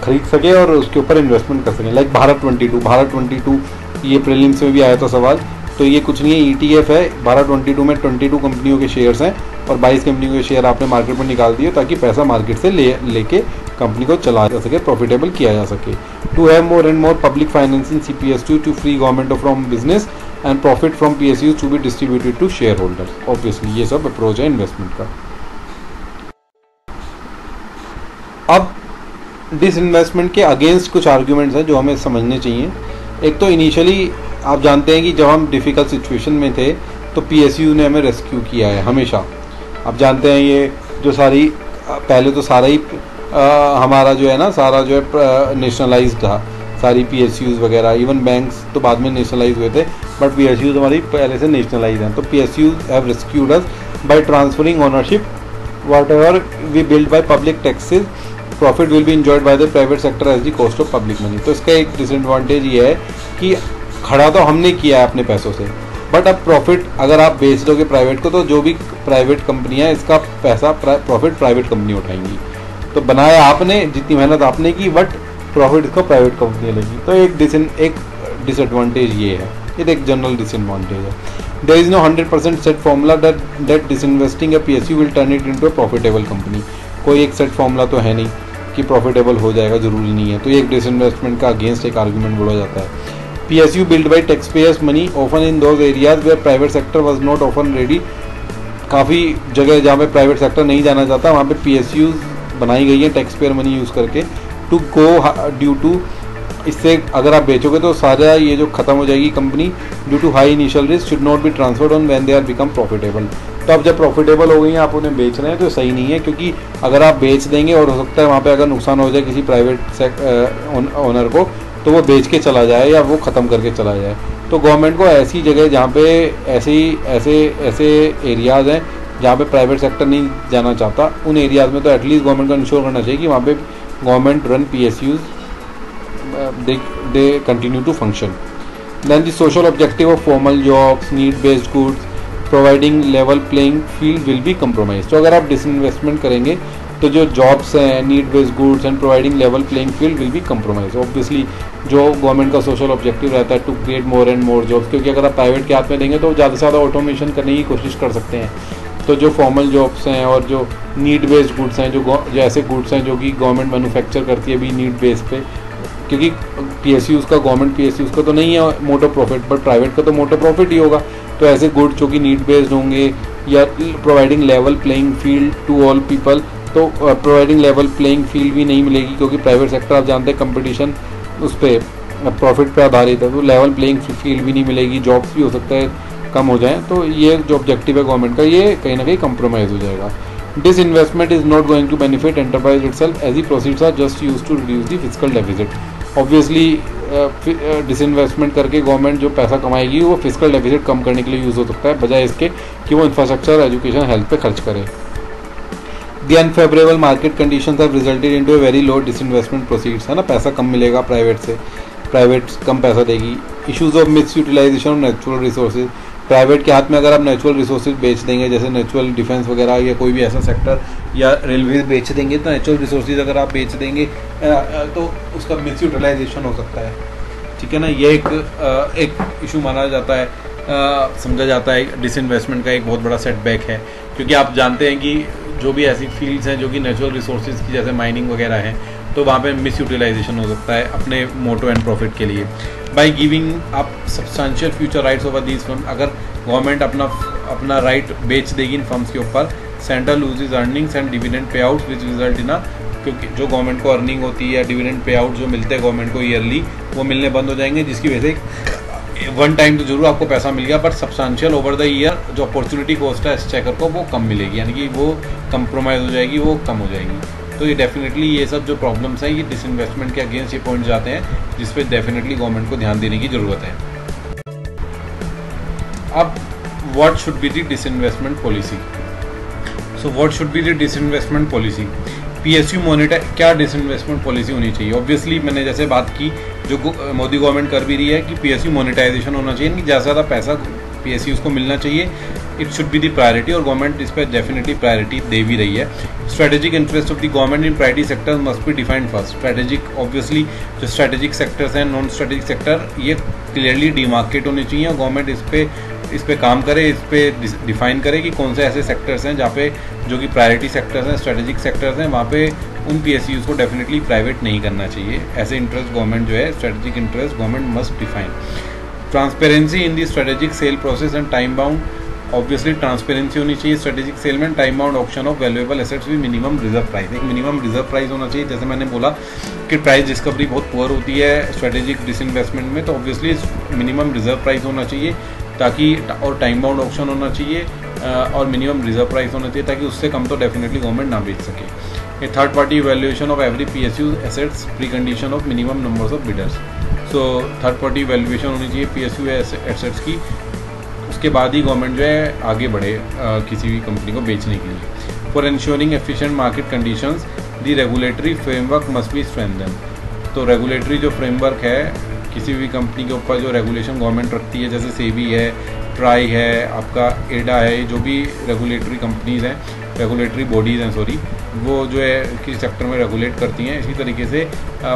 खरीद सके और उसके ऊपर इन्वेस्टमेंट कर सकें। Like Bharat twenty two, Bharat twenty two, ये प्रीलिम्स में भी आया था सवाल। तो ये कुछ नहीं है ETF है। बारह ट्वेंटी टू में ट्वेंटी टू कंपनियों के शेयर्स हैं और बाईस कंपनियों के शेयर आपने मार्केट में निकाल दिए ताकि पैसा मार्केट से ले, लेके कंपनी को चला जा सके प्रॉफिटेबल किया जा सके। To have more and more public financing C P S to to free government from business and profit from P S U to be distributed to share holders obviously ये सब approach है investment का। अब disinvestment के against कुछ arguments हैं जो हमें समझने चाहिए। एक तो इनिशियली आप जानते हैं कि जब हम डिफ़िकल्ट सिचुएशन में थे तो पीएसयू ने हमें रेस्क्यू किया है हमेशा। आप जानते हैं ये जो सारी पहले तो सारा ही आ, हमारा जो है ना सारा जो है नेशनलाइज था। सारी पी वगैरह इवन बैंक्स तो बाद में नेशनलाइज हुए थे बट पी हमारी पहले से नेशनलाइज हैं। तो P S have rescued us by transferring ownership whatever we build by public taxes profit will be enjoyed by the private sector as the cost of public money तो इसका एक disadvantage ये है कि खड़ा तो हमने किया है अपने पैसों से। बट अब प्रॉफिट अगर आप बेच दोगे प्राइवेट को तो जो भी प्राइवेट कंपनियाँ इसका पैसा प्रॉफिट प्राइवेट कंपनी उठाएँगी। तो बनाया आपने, जितनी मेहनत आपने की बट प्रॉफिट इसको प्राइवेट कंपनी लेगी। तो एक डिस एक डिसएडवांटेज ये है। ये एक जनरल डिसएडवांटेज है। There is no hundred percent set formula that that disinvesting a P S U will turn it into profitable company कोई एक सेट फॉर्मूला तो है नहीं कि प्रॉफिटेबल हो जाएगा, ज़रूरी नहीं है। तो ये एक डिसइन्वेस्टमेंट का अगेंस्ट एक आर्गूमेंट बोला जाता है। Build by tax payers money often in those areas where private sector was not often ready काफ़ी जगह जहाँ पे प्राइवेट सेक्टर नहीं जाना चाहता वहाँ पे पी एस बनाई गई है टैक्स पेयर मनी यूज़ करके टू गो ड्यू टू इससे अगर आप बेचोगे तो सारा ये जो खत्म हो जाएगी company due to high initial risk should not be transferred on when they are become profitable तो अब जब प्रॉफिटेबल हो गई हैं, आप उन्हें बेच रहे हैं तो सही नहीं है, क्योंकि अगर आप बेच देंगे और हो सकता है वहाँ पे अगर नुकसान हो जाए किसी प्राइवेट ओनर को तो वो बेच के चला जाए या वो ख़त्म करके चला जाए। तो गवर्नमेंट को ऐसी जगह जहाँ पे ऐसे ऐसे ऐसे एरियाज़ हैं जहाँ पे प्राइवेट सेक्टर नहीं जाना चाहता, उन एरियाज़ में तो एटलीस्ट गवर्नमेंट को इंश्योर करना चाहिए कि वहाँ पे government run P S Us they continue to function then the social objective of formal jobs need based goods providing level playing field will be compromise तो अगर आप डिसइन्वेस्टमेंट करेंगे तो जो जॉब्स हैं need based goods and providing level playing field will be compromise obviously जो government का social objective रहता है to create more and more jobs क्योंकि अगर आप प्राइवेट के हाथ में देंगे तो ज़्यादा से ज़्यादा ऑटोमेशन करने की कोशिश कर सकते हैं। तो जो फॉर्मल जॉब्स हैं और जो नीड बेस्ड गुड्स हैं, जो जो ऐसे गुड्स हैं जो कि गवर्नमेंट मैनुफैक्चर करती है अभी नीड बेस पे, क्योंकि पी एस का गवर्नमेंट पी एस का तो नहीं है मोटर प्रॉफिट बट प्राइवेट का तो मोटर प्रॉफिट ही होगा। तो ऐसे गुड जो कि नीड बेस्ड होंगे या providing level playing field to all people तो प्रोवाइडिंग लेवल प्लेइंग फ़ील्ड भी नहीं मिलेगी क्योंकि प्राइवेट सेक्टर आप जानते हैं कंपटीशन उस पर प्रॉफिट पे आधारित है तो लेवल प्लेइंग फ़ील्ड भी नहीं मिलेगी जॉब्स भी हो सकता है, कम हो जाए तो ये जो ऑब्जेक्टिव है गवर्नमेंट का, ये कहीं ना कहीं कंप्रोमाइज़ हो जाएगा। Disinvestment is not going to benefit enterprise itself as the proceeds are just use to reduce the fiscal deficit obviously disinvestment करके गवर्नमेंट जो पैसा कमाएगी, वो फ़िज़िकल डेफिजिट कम करने के लिए यूज़ हो सकता है, बजाय इसके कि वो इंफ्रास्ट्रक्चर एजुकेशन हेल्थ पे खर्च करे। The unfavourable market condition have resulted into a very low disinvestment proceeds है ना? पैसा कम मिलेगा प्राइवेट से। प्राइवेट कम पैसा देगी। Issues of misutilisation of natural resources private के हाथ में अगर आप नेचुरल रिसोर्सेज बेच देंगे, जैसे नेचुरल डिफेंस वगैरह या कोई भी ऐसा सेक्टर या रेलवे बेच देंगे तो नेचुरल रिसोर्सेज अगर आप बेच देंगे तो उसका मिस यूटिलाइजेशन हो सकता है। ठीक है ना? ये एक एक इशू माना जाता है। समझा जाता है। डिसइन्वेस्टमेंट का एक बहुत बड़ा सेटबैक है। क्योंकि आप जानते हैं कि जो भी ऐसी फील्ड्स हैं जो कि नेचुरल रिसोर्सेज की, जैसे माइनिंग वगैरह हैं तो वहाँ पे मिस यूटिलाइजेशन हो सकता है अपने मोटो एंड प्रॉफिट के लिए। By giving up substantial future rights over these firm अगर गवर्नमेंट अपना अपना राइट बेच देगी इन फर्म्स के ऊपर central lose earnings and dividend pay out which result in क्योंकि जो गवर्नमेंट को अर्निंग होती है या डिविडेंड पे आउट जो मिलते हैं गवर्नमेंट को ईयरली वो मिलने बंद हो जाएँगे, जिसकी वजह से वन टाइम तो ज़रूर आपको पैसा मिल गया but substantial over the year जो अपॉर्चुनिटी कॉस्ट है इस चेकर को वो कम मिलेगी, यानी कि वो कंप्रोमाइज़ हो जाएगी, वो कम हो जाएगी। तो ये डेफिनेटली ये सब जो प्रॉब्लम्स हैं, ये डिसइन्वेस्टमेंट के अगेंस्ट ये पॉइंट जाते हैं, जिस पर डेफिनेटली गवर्नमेंट को ध्यान देने की ज़रूरत है। अब what should be the disinvestment policy so what should be the disinvestment policy PSU monitor, क्या डिसइन्वेस्टमेंट पॉलिसी होनी चाहिए? ऑब्वियसली मैंने जैसे बात की, जो मोदी गवर्नमेंट कर भी रही है कि पीएसयू मोनिटाइजेशन होना चाहिए कि ज़्यादा ज़्यादा पैसा पी को मिलना चाहिए। It should be the priority और गवर्नमेंट इस पर डेफिनेटली प्रायोरिटी दे भी रही है। Strategic interest of the government in priority sector must be defined first strategic obviously जो स्ट्रेटेजिक सेक्टर्स हैं नॉन स्ट्रेटेजिक सेक्टर ये क्लियरली डिमार्केट होने चाहिए और गवर्नमेंट इस पर इस पर काम करे, इस पर डिफाइन करे कि कौन से ऐसे सेक्टर्स हैं जहाँ पे जो कि प्रायोरिटी सेक्टर्स हैं स्ट्रेटेजिक सेक्टर्स हैं, वहाँ पे उन पी को डेफिनेटली प्राइवेट नहीं करना चाहिए। ऐसे इंटरेस्ट गवर्नमेंट जो है strategic interest government must define transparency in the strategic sale process and time bound obviously transparency होनी चाहिए स्ट्रेटेजिक सेल में time bound option of valuable assets भी मिनिमम रिज़र्व प्राइस एक मिनिमम रिज़र्व प्राइस होना चाहिए, जैसे मैंने बोला कि प्राइस डिस्कवरी बहुत पुअर होती है स्ट्रेटेजिक डिसइन्वेस्टमेंट में तो ऑब्वियसली मिनिमम रिज़र्व प्राइस होना चाहिए। ताकि और टाइम बाउंड ऑप्शन होना चाहिए और मिनिमम रिज़र्व प्राइस होना चाहिए ताकि उससे कम तो डेफिनेटली गवर्नमेंट ना बेच सके। A third party valuation of every P S U assets precondition of minimum numbers of bidders so third party valuation होनी चाहिए पी एस यू एसेट्स की। उसके बाद ही गवर्नमेंट जो है आगे बढ़े आ, किसी भी कंपनी को बेचने के लिए। For ensuring efficient market conditions the regulatory framework must be strengthen तो रेगुलेटरी जो फ्रेमवर्क है किसी भी कंपनी के ऊपर जो रेगुलेशन गवर्नमेंट रखती है, जैसे सेबी है, ट्राई है, आपका एडा है जो भी रेगुलेटरी कंपनीज़ हैं रेगुलेटरी बॉडीज़ हैं सॉरी वो जो है, किसी सेक्टर में रेगुलेट करती हैं, इसी तरीके से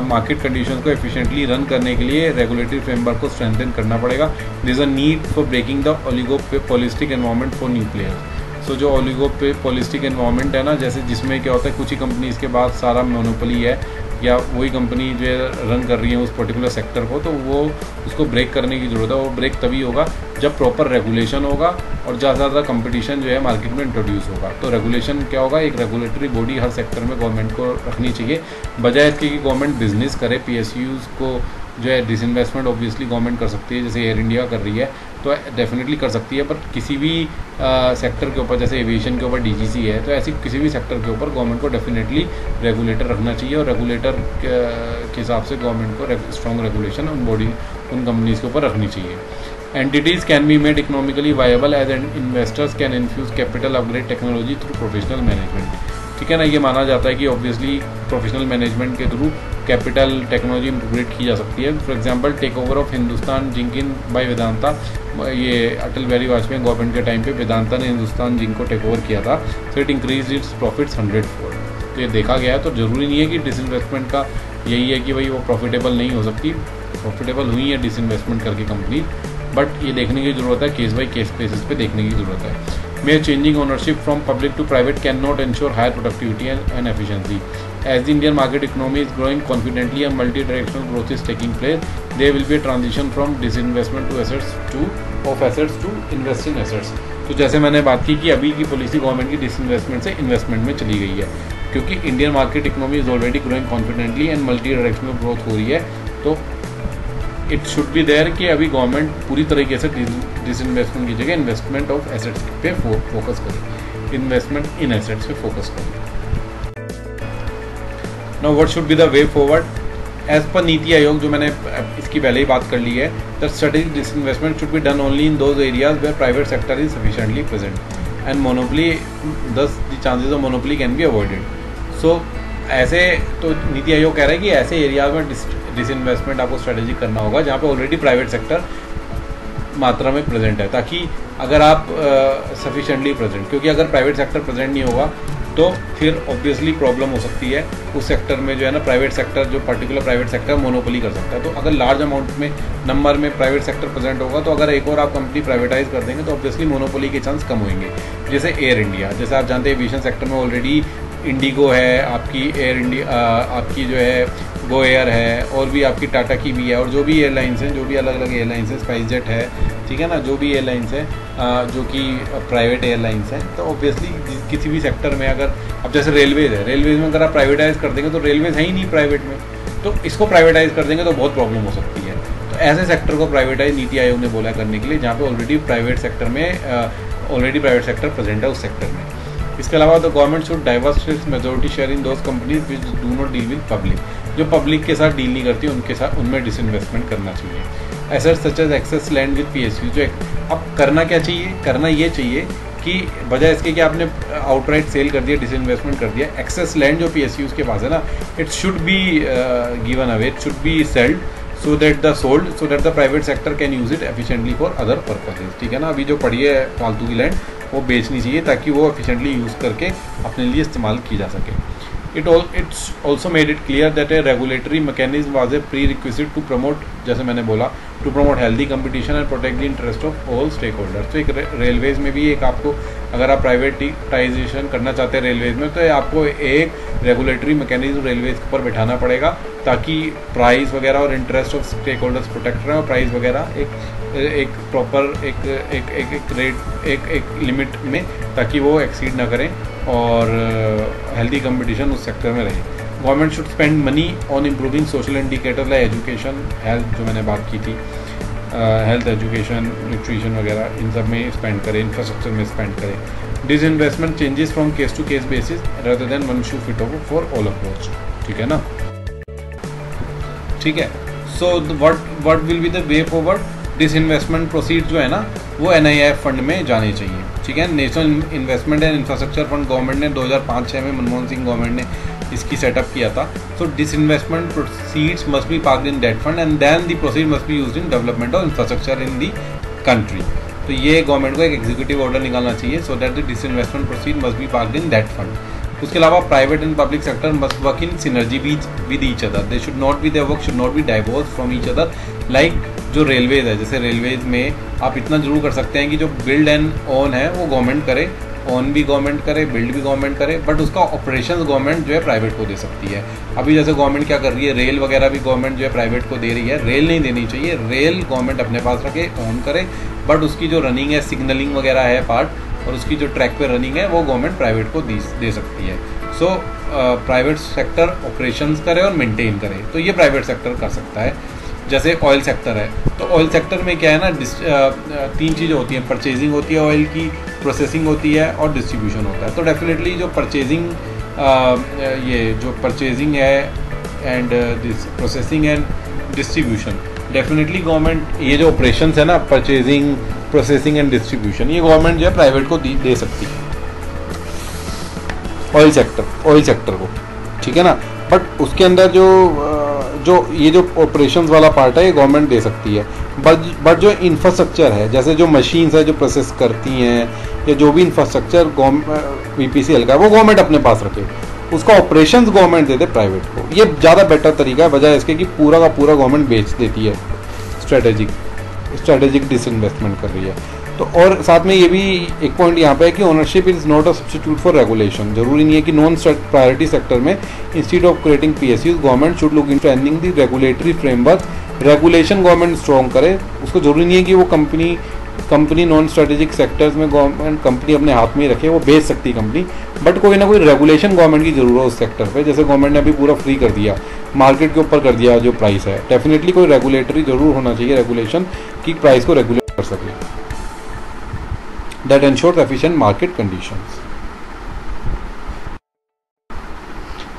मार्केट कंडीशन को एफिशिएंटली रन करने के लिए रेगुलेटरी फ्रेमवर्क को स्ट्रेंथन करना पड़ेगा। This a need for breaking the oligopolistic environment for new players so जो ओलिगो पॉलिस्टिक एनवायरमेंट है ना, जैसे जिसमें क्या होता है, कुछ ही कंपनीज़ के बाद सारा मोनोपली है या वही कंपनी जो है रन कर रही है उस पर्टिकुलर सेक्टर को तो वो उसको ब्रेक करने की ज़रूरत है। वो ब्रेक तभी होगा जब प्रॉपर रेगुलेशन होगा और ज़्यादा से ज़्यादा कंपटीशन जो है मार्केट में इंट्रोड्यूस होगा। तो रेगुलेशन क्या होगा? एक रेगुलेटरी बॉडी हर सेक्टर में गवर्नमेंट को रखनी चाहिए। बजाय इसके कि गवर्नमेंट बिज़नेस करे पी को जो है डिसइन्वेस्टमेंट ऑब्वियसली गवर्नमेंट कर सकती है, जैसे एयर इंडिया कर रही है। तो डेफिनेटली कर सकती है पर किसी भी आ, सेक्टर के ऊपर जैसे एविएशन के ऊपर डीजीसी है तो ऐसी किसी भी सेक्टर के ऊपर गवर्नमेंट को डेफिनेटली रेगुलेटर रखना चाहिए और रेगुलेटर के हिसाब से गवर्नमेंट को स्ट्रॉन्ग रेगुलेशन उन बॉडी उन कंपनीज़ के ऊपर रखनी चाहिए। Entities can be made economically viable as an investors can infuse capital upgrade technology through professional management ठीक है ना? ये माना जाता है कि ऑब्वियसली प्रोफेशनल मैनेजमेंट के थ्रू कैपिटल टेक्नोलॉजी इंप्रूवेट की जा सकती है। For example takeover of Hindustan Zinc in by Vedanta ये अटल बिहारी वाजपेयी गवर्नमेंट के टाइम पे वेदांता ने हिंदुस्तान जिंक को टेक ओवर किया था। So it increase its profits hundred four तो ये देखा गया है तो ज़रूरी नहीं है कि डिसइन्वेस्टमेंट का यही है कि भाई वो प्रॉफिटेबल नहीं हो सकती। प्रॉफिटेबल हुई है डिसइन्वेस्टमेंट करके कंपनी बट ये देखने की ज़रूरत है केस बाई केस बेसिस पे देखने की ज़रूरत है। Mere changing ownership from public to private cannot ensure higher productivity and efficiency as the Indian market economy is growing confidently and multi directional growth is taking place they will be transition from disinvestment to assets to of assets to investing assets तो जैसे मैंने बात की कि अभी की policy government की disinvestment से इन्वेस्टमेंट में चली गई है, क्योंकि Indian market economy is already growing confidently and multi directional growth हो रही है तो इट शुड बी देयर कि अभी गवर्नमेंट पूरी तरीके से डिस इन्वेस्टमेंट की जगह इन्वेस्टमेंट ऑफ़ एसेट्स पे फोकस करे। इन्वेस्टमेंट इन एसेट्स पे फोकस करे। Now what should be the way forward as per NITI Aayog जो मैंने इसकी पहले ही बात कर ली है the strategic disinvestment should be done only in those areas where private sector is sufficiently present and monopoly thus the chances of monopoly can be avoided so ऐसे तो नीति आयोग कह रहा है कि ऐसे एरियाज़ में डिसइन्वेस्टमेंट आपको स्ट्रेटेजी करना होगा, जहाँ पे ऑलरेडी प्राइवेट सेक्टर मात्रा में प्रेजेंट है, ताकि अगर आप सफिशेंटली प्रेजेंट क्योंकि अगर प्राइवेट सेक्टर प्रेजेंट नहीं होगा तो फिर ऑब्वियसली प्रॉब्लम हो सकती है, उस सेक्टर में जो है ना प्राइवेट सेक्टर जो पर्टिकुलर प्राइवेट सेक्टर मोनोपोली कर सकता है। तो अगर लार्ज अमाउंट में नंबर में प्राइवेट सेक्टर प्रेजेंट होगा तो अगर एक और आप कंपनी प्राइवेटाइज कर देंगे तो ऑब्वियसली मोनोपोली के चांस कम होंगे। जैसे एयर इंडिया जैसे आप जानते हैं एविएशन सेक्टर में ऑलरेडी इंडिगो है, आपकी एयर इंडिया आपकी जो है गो एयर है, और भी आपकी टाटा की भी है, और जो भी एयरलाइंस हैं, जो भी अलग अलग एयरलाइंस हैं स्पाइस जेट है, ठीक है ना, जो भी एयरलाइंस हैं जो कि प्राइवेट एयरलाइंस हैं तो ऑब्वियसली किसी भी सेक्टर में अगर, अब जैसे रेलवेज है रेलवेज में अगर आप प्राइवेटाइज कर देंगे तो रेलवेज है ही नहीं प्राइवेट में तो इसको प्राइवेटाइज कर देंगे तो बहुत प्रॉब्लम हो सकती है। तो ऐसे सेक्टर को प्राइवेटाइज नीति आयोग ने बोला करने के लिए, जहाँ पे ऑलरेडी प्राइवेट सेक्टर में ऑलरेडी प्राइवेट सेक्टर प्रेजेंट है उस सेक्टर में। इसके अलावा the government should diverse majority share in those companies which do not deal with public जो पब्लिक के साथ डील नहीं करती, उनके साथ, उनमें डिसइन्वेस्टमेंट करना चाहिए। Asset such as excess land with P S U जो अब करना क्या चाहिए? करना ये चाहिए कि बजाय इसके कि आपने आउटराइट सेल कर दिया डिसइन्वेस्टमेंट कर दिया एक्सेस लैंड जो पी एस यू के पास है ना it should be given away it should be selled so that the sold so that the private sector can use it efficiently for other purposes ठीक है ना? अभी जो पड़ी है फालतू की लैंड वो बेचनी चाहिए ताकि वो एफिशिएंटली यूज़ करके अपने लिए इस्तेमाल की जा सके। It all it's also made it clear that a regulatory mechanism was a prerequisite to promote जैसे मैंने बोला to promote healthy competition and protect the interest of all stakeholders तो एक रेलवेज में भी एक आपको अगर आप प्राइवेटाइजेशन करना चाहते हैं रेलवेज में तो आपको एक रेगुलेटरी मैकेनिज्म रेलवेज के ऊपर बैठाना पड़ेगा ताकि प्राइस वगैरह और interest of stakeholders protect रहें और प्राइस वगैरह एक एक प्रॉपर एक एक एक एक रेट एक एक लिमिट में ताकि वो एक्सीड ना करें और हेल्दी uh, कंपटीशन उस सेक्टर में रहे। Government should spend money on improving social indicator like education health जो मैंने बात की थी। हेल्थ एजुकेशन न्यूट्रिशन वगैरह, इन सब में स्पेंड करें इंफ्रास्ट्रक्चर में स्पेंड करें। Disinvestment changes from case to case basis rather than one shoe fit over for all approach ठीक है ना? ठीक है? So what what will be the way forward disinvestment proceed जो है ना, वो एन फंड में जाने चाहिए। ठीक है? National investment and infrastructure fund government ने 2005-6 में मनमोहन सिंह गवर्नमेंट ने इसकी सेटअप किया था। So disinvestment proceeds must be park in debt fund and then the proceed must be use in development of infrastructure in the country तो ये government को एक एग्जीक्यूटिव ऑर्डर निकालना चाहिए so that the disinvestment proceed must be park in that fund उसके अलावा private and public sector must work in synergy with each other they should not be there work should not be divorce from each other like जो railways है, जैसे railways में आप इतना ज़रूर कर सकते हैं कि जो बिल्ड एंड ओन है, वो गवर्नमेंट करे। ओन भी गवर्नमेंट करे बिल्ड भी गवर्नमेंट करे बट उसका ऑपरेशन गवर्नमेंट जो है प्राइवेट को दे सकती है। अभी जैसे गवर्नमेंट क्या कर रही है रेल वगैरह भी गवर्नमेंट जो है प्राइवेट को दे रही है। रेल नहीं देनी चाहिए रेल गवर्नमेंट अपने पास रखे ऑन करे बट उसकी जो रनिंग है सिग्नलिंग वगैरह है पार्ट और उसकी जो ट्रैक पे रनिंग है, वो गवर्नमेंट प्राइवेट को दे सकती है। सो प्राइवेट सेक्टर ऑपरेशन करे और मेंटेन करे तो ये प्राइवेट सेक्टर कर सकता है। जैसे ऑयल सेक्टर है तो ऑयल सेक्टर में क्या है ना तीन चीज़ें होती हैं। परचेजिंग होती है ऑयल की प्रोसेसिंग होती है और डिस्ट्रीब्यूशन होता है। तो डेफिनेटली जो परचेजिंग ये जो परचेजिंग है and processing and distribution definitely government ये जो ऑपरेशन है ना परचेजिंग प्रोसेसिंग एंड डिस्ट्रीब्यूशन ये गवर्नमेंट जो है प्राइवेट को दे सकती है। ऑयल सेक्टर ऑयल सेक्टर को, ठीक है ना? बट उसके अंदर जो जो ये जो ऑपरेशंस वाला पार्ट है, ये गवर्नमेंट दे सकती है। बट बट जो इंफ्रास्ट्रक्चर है, जैसे जो मशीन्स है जो प्रोसेस करती हैं, या जो भी इंफ्रास्ट्रक्चर बी पी का वो गवर्नमेंट अपने पास रखे। उसका ऑपरेशन गवर्नमेंट दे दे प्राइवेट को। ये ज़्यादा बेटर तरीका है वजह इसके कि पूरा का पूरा गवर्नमेंट बेच देती है। स्ट्रेटेजिक स्ट्रेटेजिक डिसइन्वेस्टमेंट कर रही है। तो और साथ में ये भी एक पॉइंट यहाँ पे है कि ownership is not a substitute for regulation ज़रूरी नहीं है कि नॉन प्रायोरिटी सेक्टर में institute of creating P S government should look in trending the regulatory framework regulation government strong करे. उसको ज़रूरी नहीं है कि वो company company non strategic sectors में गवर्नमेंट कंपनी अपने हाथ में रखे, वो बेच सकती है कंपनी बट कोई ना कोई रेगुलेशन गवर्नमेंट की ज़रूरत है उस सेक्टर पे. जैसे गवर्नमेंट ने अभी पूरा फ्री कर दिया मार्केट के ऊपर कर दिया जो प्राइस है. डेफिनेटली कोई रेगुलेटरी ज़रूर होना चाहिए रेगुलेशन कि प्राइस को रेगुलेट कर सके। That ensures efficient market conditions.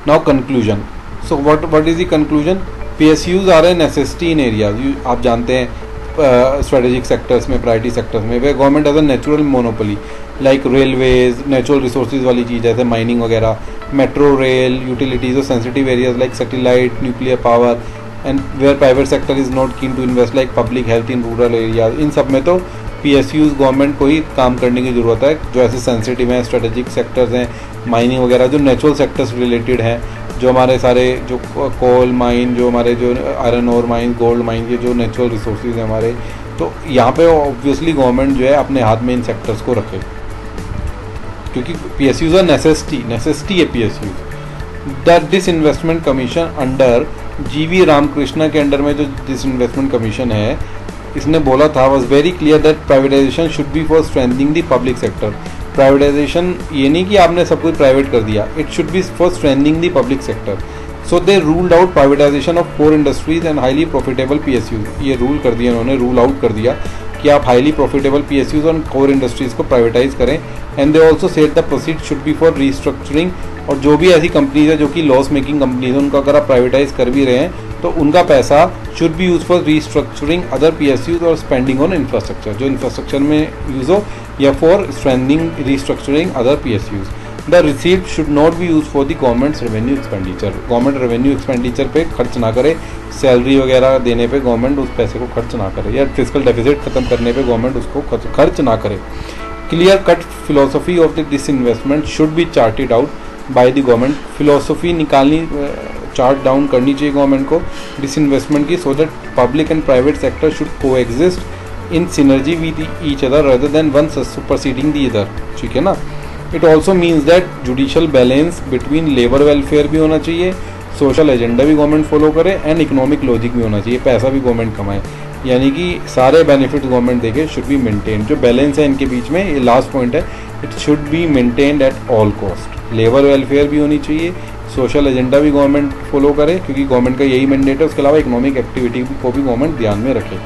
Now conclusion. So what what is the conclusion? PSUs are a necessity in areas. You, आप जानते हैं स्ट्रेटेजिक सेक्टर्स में प्रायोरिटी सेक्टर्स में वे government as a natural monopoly like railways natural resources वाली चीज़ जैसे mining वगैरह metro rail utilities और sensitive areas like satellite nuclear power and where private sector is not keen to invest like public health in rural areas इन सब में तो P government को ही काम करने की ज़रूरत है, जो ऐसे सेंसिटिव हैं स्ट्रेटेजिक सेक्टर्स हैं माइनिंग वगैरह, जो नेचुरल सेक्टर्स रिलेटेड हैं, जो हमारे सारे जो कोल माइन जो हमारे जो आयरन और माइन गोल्ड माइन के जो नेचुरल रिसोर्स हैं हमारे तो यहाँ पे ऑब्वियसली गवर्नमेंट जो है अपने हाथ में इन सेक्टर्स को रखे। क्योंकि P S Us necessity necessity है P S Us the disinvestment commission under G V Ramakrishna के अंडर में जो डिस इन्वेस्टमेंट कमीशन है इसने बोला था was very clear that privatisation should be for strengthening the public sector privatisation ये नहीं कि आपने सब कुछ प्राइवेट कर दिया it should be for strengthening the public sector so they ruled out privatisation of core industries and highly profitable PSU ये rule कर दिया उन्होंने रूल आउट कर दिया कि आप highly profitable P S Us और कोर इंडस्ट्रीज़ को प्राइवेटाइज करें। And they also set the proceed should be for restructuring और जो भी ऐसी कंपनीज़ है जो कि लॉस मेकिंग कंपनीज़ है, उनको अगर आप प्राइवेटाइज कर भी रहे हैं तो उनका पैसा should be use for restructuring other P S Us और स्पेंडिंग ऑन इंफ्रास्ट्रक्चर जो इंफ्रास्ट्रक्चर में यूज़ हो, या for strengthening restructuring other P S Us the receipt should not be use for the government's revenue expenditure government revenue expenditure पे खर्च ना करे salary वगैरह देने पे गवर्नमेंट उस पैसे को खर्च ना करे, या फ़िज़िकल डेफिसिट खत्म करने पे गवर्नमेंट उसको खर्च ना करे। Clear cut philosophy of the disinvestment should be charted out by the government philosophy निकालनी चार्ट डाउन करनी चाहिए गवर्नमेंट को डिस इन्वेस्टमेंट की so that public and private sector should coexist in synergy with each other rather than one superseding the other ठीक है ना? It also means that judicial balance between labour welfare भी होना चाहिए social agenda भी government follow करे and economic logic भी होना चाहिए। पैसा भी गवर्नमेंट कमाए। यानी कि सारे बेनिफिट गवर्नमेंट देखे शुड बी मेंटेन जो बैलेंस है इनके बीच में, ये लास्ट पॉइंट है it should be maintained at all cost labour welfare भी होनी चाहिए सोशल एजेंडा भी गवर्नमेंट फॉलो करे क्योंकि गवर्नमेंट का यही मैंडेट है उसके अलावा इकोनॉमिक एक्टिविटी को भी गवर्नमेंट ध्यान में रखे।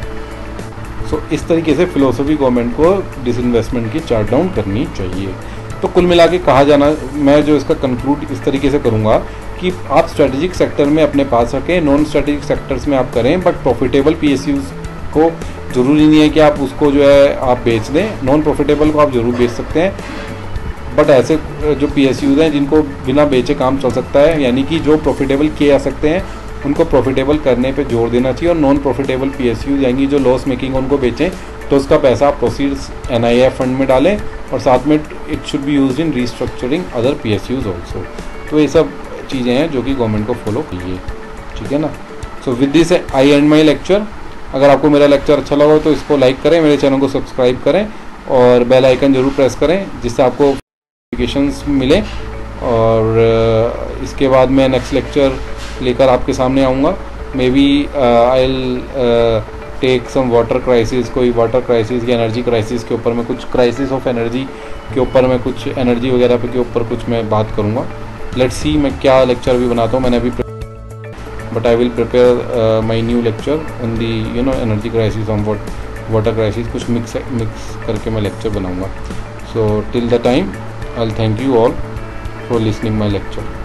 सो so, इस तरीके से फिलोसफी गवर्नमेंट को डिसइन्वेस्टमेंट की चार्ट डाउन करनी चाहिए। तो कुल मिला के कहा जाना मैं जो इसका कंक्लूड इस तरीके से करूँगा कि आप स्ट्रेटेजिक सेक्टर में अपने पास रखें नॉन स्ट्रेटेजिक सेक्टर्स में आप करें बट प्रॉफिटेबल पी को ज़रूरी नहीं है कि आप उसको जो है आप बेच दें। नॉन प्रॉफिटेबल को आप ज़रूर बेच सकते हैं। बट ऐसे जो पी हैं, जिनको बिना बेचे काम चल सकता है, यानी कि जो प्रॉफिटेबल किए जा सकते हैं, उनको प्रॉफिटेबल करने पे ज़ोर देना चाहिए और नॉन प्रॉफिटेबल पी यानी जो लॉस मेकिंग उनको बेचें तो उसका पैसा आप प्रोसीड्स एन फंड में डालें और साथ में it should be use in restructuring other P S Us also तो ये सब चीज़ें हैं जो कि गवर्नमेंट को फॉलो कीजिए ठीक है ना? So with this I end my lecture अगर आपको मेरा लेक्चर अच्छा लगा तो इसको लाइक करें, मेरे चैनल को सब्सक्राइब करें और बेल आइकन ज़रूर प्रेस करें, जिससे आपको नोटिफिकेशंस मिले और इसके बाद मैं नेक्स्ट लेक्चर लेकर आपके सामने आऊँगा। Maybe I take some water crisis कोई वाटर क्राइसिस या एनर्जी क्राइसिस के ऊपर मैं कुछ क्राइसिस ऑफ़ एनर्जी के ऊपर मैं कुछ एनर्जी वगैरह के ऊपर कुछ मैं बात करूँगा। लेट्स सी मैं क्या लेक्चर भी बनाता हूँ। मैंने अभी but I will prepare my new lecture lecture the you know energy crisis on water crisis कुछ मिक्स मिक्स करके मैं लेक्चर बनाऊँगा। So till the time I'll thank you all for listening my lecture